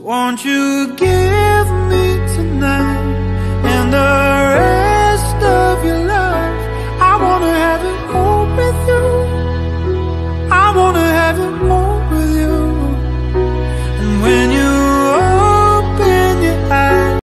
won't you give